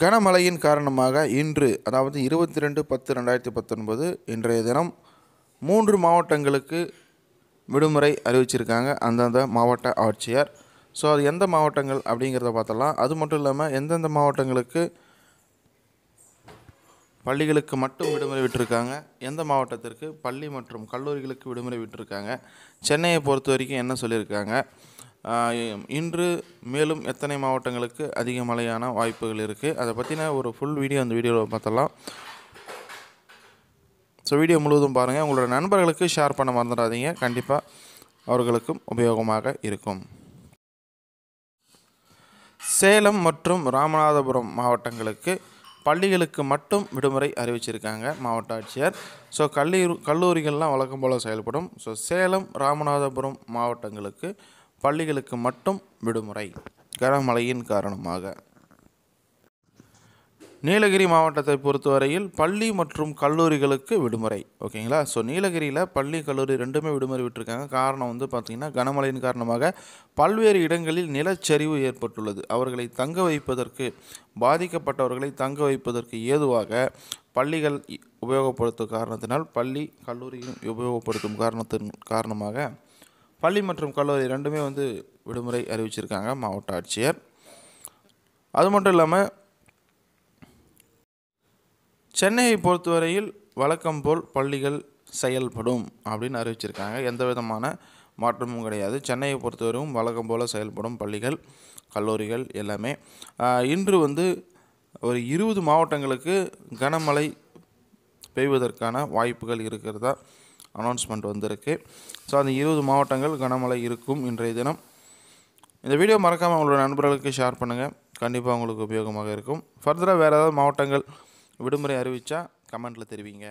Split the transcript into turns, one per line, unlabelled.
கனமழையின் காரணமாக இன்று அதாவது இருபத்தி ரெண்டு பத்து ரெண்டாயிரத்தி பத்தொன்பது இன்றைய தினம் மூன்று மாவட்டங்களுக்கு விடுமுறை அறிவிச்சிருக்காங்க. அந்தந்த மாவட்ட ஆட்சியர். ஸோ அது எந்த மாவட்டங்கள் அப்படிங்கிறத பார்த்தலாம் அது மட்டும் இல்லாமல் எந்தெந்த மாவட்டங்களுக்கு பள்ளிகளுக்கு மட்டும் விடுமுறை விட்டுருக்காங்க? எந்த மாவட்டத்திற்கு? பள்ளி மற்றும் கல்லூரிகளுக்கு விடுமுறை விட்டுருக்காங்க? சென்னையை பொறுத்த வரைக்கும் என்ன சொல்லியிருக்காங்க? இன்று மேலும் எத்தனை மாவட்டங்களுக்கு அதிக மழையான வாய்ப்புகள் இருக்குது அதை பற்றின ஒரு ஃபுல் வீடியோ அந்த வீடியோவில் பார்த்தலாம் ஸோ வீடியோ முழுவதும் பாருங்கள் உங்களோட நண்பர்களுக்கு ஷேர் பண்ண மறந்துடாதீங்க. கண்டிப்பாக அவர்களுக்கும் உபயோகமாக இருக்கும். சேலம் மற்றும் ராமநாதபுரம் மாவட்டங்களுக்கு பள்ளிகளுக்கு மட்டும் விடுமுறை அறிவிச்சிருக்காங்க மாவட்ட ஆட்சியர். ஸோ கல்லூரி கல்லூரிகள்லாம் வழக்கம் போல் செயல்படும். ஸோ சேலம் ராமநாதபுரம் மாவட்டங்களுக்கு பள்ளிகளுக்கு மட்டும் விடுமுறை. கனமழையின் காரணமாக. நீலகிரி மாவட்டத்தை பொறுத்தவரையில் பள்ளி மற்றும் கல்லூரிகளுக்கு விடுமுறை. ஓகேங்களா? ஸோ நீலகிரியில் பள்ளி கல்லூரி ரெண்டுமே விடுமுறை விட்டுருக்காங்க. காரணம் வந்து பார்த்திங்கன்னா கனமழையின் காரணமாக பல்வேறு இடங்களில் நிலச்சரிவு ஏற்பட்டுள்ளது. அவர்களை தங்க வைப்பதற்கு பாதிக்கப்பட்டவர்களை தங்க வைப்பதற்கு ஏதுவாக பள்ளிகள் உபயோகப்படுத்தும் காரணத்தினால் பள்ளி கல்லூரியும் உபயோகப்படுத்தும் காரணத்தின் காரணமாக பள்ளி மற்றும் கல்லூரி ரெண்டுமே வந்து விடுமுறை அறிவிச்சிருக்காங்க மாவட்ட ஆட்சியர். அது மட்டும் இல்லாமல் சென்னையை பொறுத்தவரையில் வழக்கம் போல் பள்ளிகள் செயல்படும் அப்படின்னு அறிவிச்சிருக்காங்க. எந்த விதமான மாற்றமும் கிடையாது. சென்னையை பொறுத்தவரையும் வழக்கம் போல் செயல்படும் பள்ளிகள் கல்லூரிகள் எல்லாமே. இன்று வந்து ஒரு இருபது மாவட்டங்களுக்கு கனமழை பெய்வதற்கான வாய்ப்புகள் இருக்கிறதா அனௌன்ஸ்மெண்ட் வந்திருக்கு. ஸோ அந்த இருபது மாவட்டங்கள் கனமழை இருக்கும் இன்றைய தினம். இந்த வீடியோ மறக்காமல் உங்களோட நண்பர்களுக்கு ஷேர் பண்ணுங்கள் கண்டிப்பாக உங்களுக்கு உபயோகமாக இருக்கும். ஃபர்தராக வேறு ஏதாவது மாவட்டங்கள் விடுமுறை அறிவித்தா கமெண்ட்டில் தெரிவிங்க.